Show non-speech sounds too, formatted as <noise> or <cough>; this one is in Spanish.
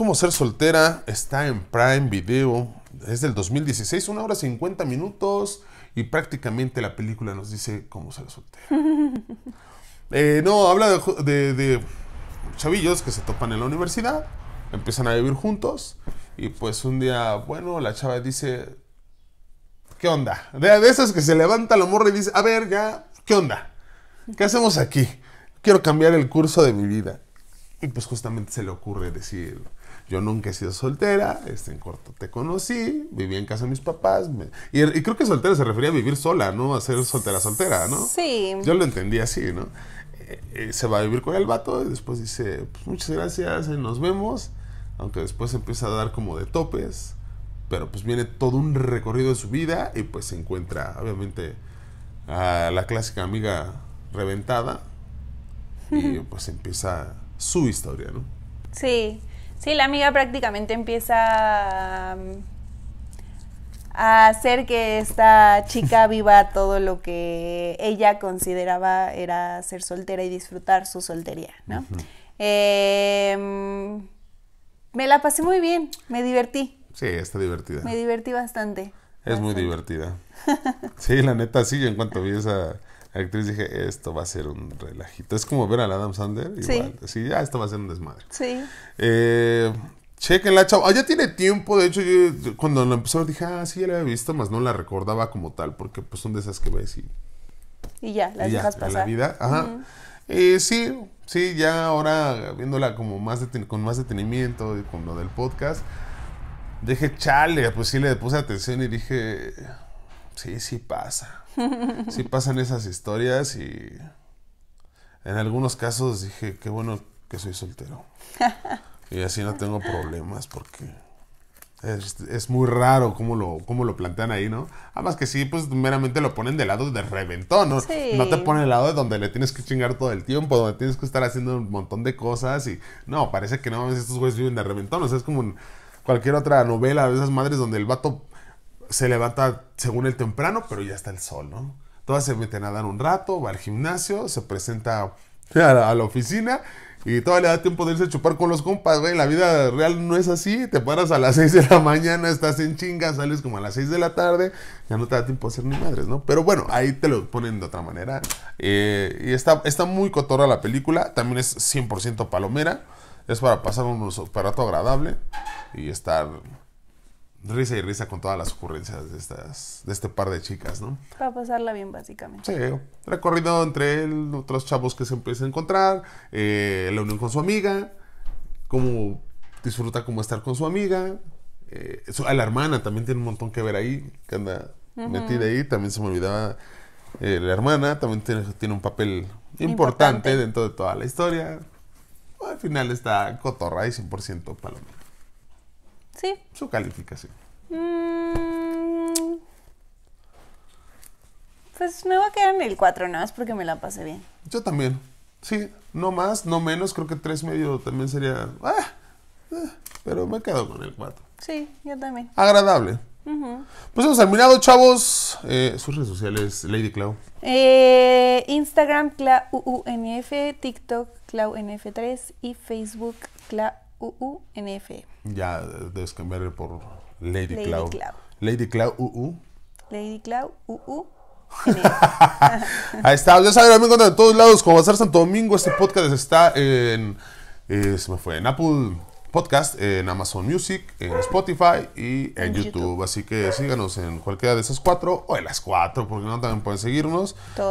Cómo ser soltera está en Prime Video. Es del 2016, una hora 50 minutos. Y prácticamente la película nos dice cómo ser soltera. <laughs> Eh, no, habla de, ju- de- de chavillos que se topan en la universidad, empiezan a vivir juntos. Y pues un día, bueno, la chava dice, ¿qué onda? De, de esas que se levanta la morra y dice, a ver, ya, ¿qué onda? ¿Qué hacemos aquí? Quiero cambiar el curso de mi vida. Y pues justamente se le ocurre decir, yo nunca he sido soltera, este, en corto te conocí, viví en casa de mis papás. me- y, y creo que soltera se refería a vivir sola, ¿no? A ser soltera, soltera, ¿no? Sí. Yo lo entendí así, ¿no? Eh, eh, se va a vivir con el vato y después dice, pues muchas gracias, eh, nos vemos. Aunque después empieza a dar como de topes. Pero pues viene todo un recorrido de su vida y pues se encuentra, obviamente, a la clásica amiga reventada. Y pues empieza su historia, ¿no? Sí, sí, la amiga prácticamente empieza mm, a hacer que esta chica <laughs> viva todo lo que ella consideraba era ser soltera y disfrutar su soltería, ¿no? Eh, mm, me la pasé muy bien, me divertí, Sí, está divertida. me divertí bastante. Es muy divertida. Sí, la neta, sí, en cuanto vi esa actriz dije, esto va a ser un relajito. Es como ver a la Adam Sandler, igual. Sí, ya esto va a ser un desmadre. Sí, Eh, chequenla, chavo. Ah, ya tiene tiempo, de hecho, yo, cuando la empezó dije, ah, sí, ya la había visto, más no la recordaba como tal, porque pues son de esas que ves y, y ya, las y ya, dejas la pasar. vida. Ajá. Eh, sí, sí, ya ahora viéndola como más con más detenimiento y con lo del podcast, dije, chale, pues sí le puse atención y dije, sí, sí pasa. Sí pasan esas historias y en algunos casos dije, qué bueno que soy soltero. Y así no tengo problemas porque es, es muy raro cómo lo, cómo lo plantean ahí, ¿no? Además que sí, pues meramente lo ponen del lado de reventón, ¿no? Sí. No te ponen del lado de donde le tienes que chingar todo el tiempo, donde tienes que estar haciendo un montón de cosas y no, parece que no, estos güeyes viven de reventón, o sea, es como cualquier otra novela de esas madres donde el vato se levanta según el temprano, pero ya está el sol, ¿no? Todas se meten a dar un rato, va al gimnasio, se presenta a la, oficina y todavía le da tiempo de irse a chupar con los compas, güey. La vida real no es así. Te paras a las <laughs> 6 de la mañana, estás en chinga, sales como a las 6 de la tarde, ya no te da tiempo a hacer ni madres, ¿no? Pero bueno, ahí te lo ponen de otra manera. Eh, y está, está muy cotorra la película, también es 100% palomera. Es para pasar un rato agradable y estar risa y risa con todas las ocurrencias de, estas, de este par de chicas, ¿no? Para pasarla bien, básicamente. Sí, recorrido entre él, otros chavos que se empieza a encontrar, eh, la unión con su amiga, cómo disfruta como estar con su amiga. eh, su- a la hermana también tiene un montón que ver ahí, que anda metida ahí. También se me olvidaba eh, la hermana, también tiene, tiene un papel importante, Importante. dentro de toda la historia. Al final está cotorra y 100% palomera. Sí. Su calificación. Mm, pues me voy a quedar en el 4 nada más porque me la pasé bien. Yo también. Sí, no más, no menos. Creo que tres medio también sería. ah, ah, pero me quedo con el 4. Sí, yo también. Agradable. Pues hemos terminado, chavos. Eh, sus redes sociales, Lady Clau. Eh, Instagram, ClauUNF, TikTok, ClauNF3 y Facebook, ClauUNF. Ya debes cambiar por Lady, Lady Clau. Clau. Lady Clau, uh, uh. Lady Clau, <laughs> UU. Ahí está, ya saben, me encuentran en todos lados como Bazar Santo Domingo. Este podcast está en. eh, se me fue, en Apple Podcast, en Amazon Music, en Spotify y en, En YouTube. YouTube. Así que síganos en cualquiera de esas cuatro o en las cuatro, porque no también pueden seguirnos. Todo.